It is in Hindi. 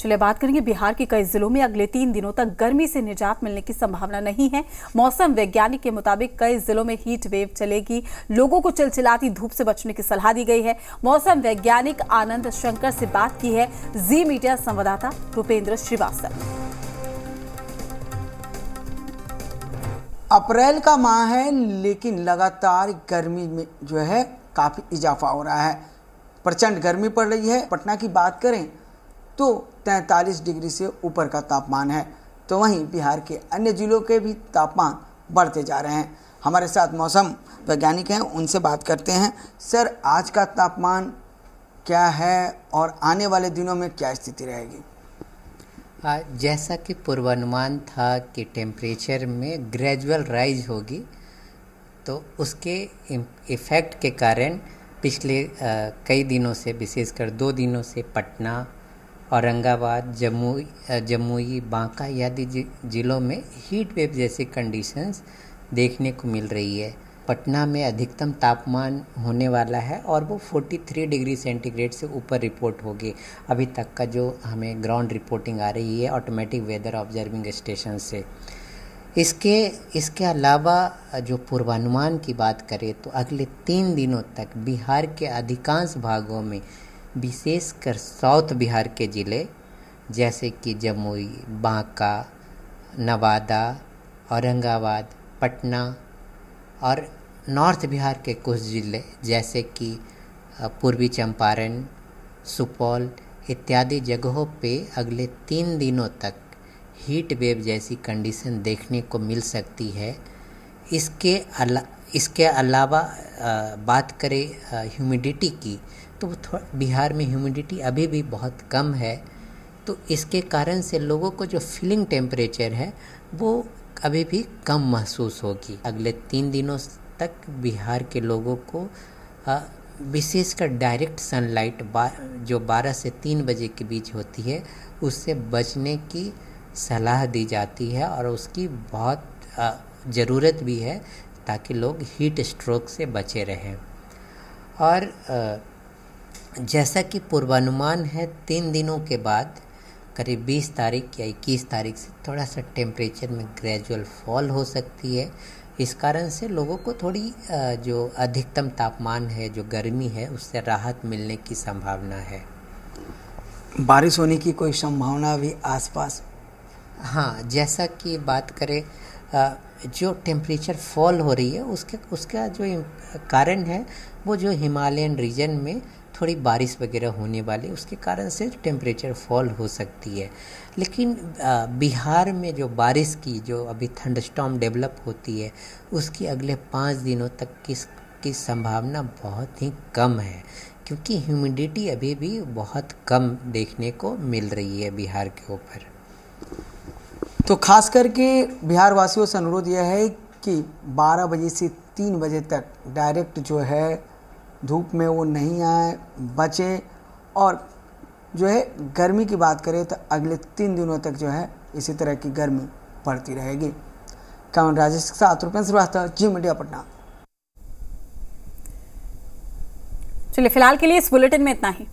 चलिए बात करेंगे बिहार के कई जिलों में। अगले तीन दिनों तक गर्मी से निजात मिलने की संभावना नहीं है। मौसम वैज्ञानिक के मुताबिक कई जिलों में हीट वेव चलेगी। लोगों को चिलचिलाती धूप से बचने की सलाह दी गई है। मौसम वैज्ञानिक आनंद शंकर से बात की है। जी मीडिया संवाददाता रूपेंद्र श्रीवास्तव। अप्रैल का माह है, लेकिन लगातार गर्मी में जो है काफ़ी इजाफा हो रहा है। प्रचंड गर्मी पड़ रही है। पटना की बात करें तो 43 डिग्री से ऊपर का तापमान है। तो वहीं बिहार के अन्य जिलों के भी तापमान बढ़ते जा रहे हैं। हमारे साथ मौसम वैज्ञानिक हैं, उनसे बात करते हैं। सर, आज का तापमान क्या है और आने वाले दिनों में क्या स्थिति रहेगी? जैसा कि पूर्वानुमान था कि टेम्परेचर में ग्रेजुअल राइज होगी तो उसके इफ़ेक्ट के कारण पिछले कई दिनों से, विशेषकर दो दिनों से पटना औरंगाबाद, जम्मू जमुई बांका आदि ज़िलों में हीट वेव जैसी कंडीशंस देखने को मिल रही है। पटना में अधिकतम तापमान होने वाला है और वो 43 डिग्री सेंटीग्रेड से ऊपर रिपोर्ट होगी। अभी तक का जो हमें ग्राउंड रिपोर्टिंग आ रही है ऑटोमेटिक वेदर ऑब्जर्विंग स्टेशन से। इसके इसके अलावा जो पूर्वानुमान की बात करें तो अगले तीन दिनों तक बिहार के अधिकांश भागों में विशेषकर साउथ बिहार के ज़िले, जैसे कि जमुई, बांका, नवादा, औरंगाबाद, पटना और नॉर्थ बिहार के कुछ ज़िले, जैसे कि पूर्वी चंपारण, सुपौल इत्यादि जगहों पे अगले तीन दिनों तक हीट वेव जैसी कंडीशन देखने को मिल सकती है। इसके अला, इसके अलावा बात करें ह्यूमिडिटी की तो बिहार में ह्यूमिडिटी अभी भी बहुत कम है तो इसके कारण से लोगों को जो फीलिंग टेम्परेचर है, वो अभी भी कम महसूस होगी। अगले तीन दिनों तक बिहार के लोगों को विशेषकर डायरेक्ट सनलाइट जो 12 से 3 बजे के बीच होती है, उससे बचने की सलाह दी जाती है और उसकी बहुत ज़रूरत भी है, ताकि लोग हीट स्ट्रोक से बचे रहें। और जैसा कि पूर्वानुमान है तीन दिनों के बाद करीब 20 तारीख या 21 तारीख से थोड़ा सा टेम्परेचर में ग्रेजुअल फॉल हो सकती है। इस कारण से लोगों को थोड़ी जो अधिकतम तापमान है जो गर्मी है उससे राहत मिलने की संभावना है। बारिश होने की कोई संभावना भी आसपास? हाँ जैसा कि बात करें जो टेम्परेचर फॉल हो रही है उसके उसका जो कारण है वो जो हिमालयन रीजन में थोड़ी बारिश वगैरह होने वाली, उसके कारण से टेम्परेचर फॉल हो सकती है। लेकिन बिहार में जो बारिश की, जो अभी थंडस्टॉम डेवलप होती है, उसकी अगले पाँच दिनों तक की की संभावना बहुत ही कम है, क्योंकि ह्यूमिडिटी अभी भी बहुत कम देखने को मिल रही है बिहार के ऊपर। तो खास करके बिहार वासियों से अनुरोध यह है कि 12 बजे से 3 बजे तक डायरेक्ट जो है धूप में वो नहीं आए, बचे और जो है गर्मी की बात करें तो अगले तीन दिनों तक जो है इसी तरह की गर्मी पड़ती रहेगी। कैमन राजेश के साथ रुपेंद्र श्रीवास्तव, जी मीडिया पटना। चलिए, फ़िलहाल के लिए इस बुलेटिन में इतना ही।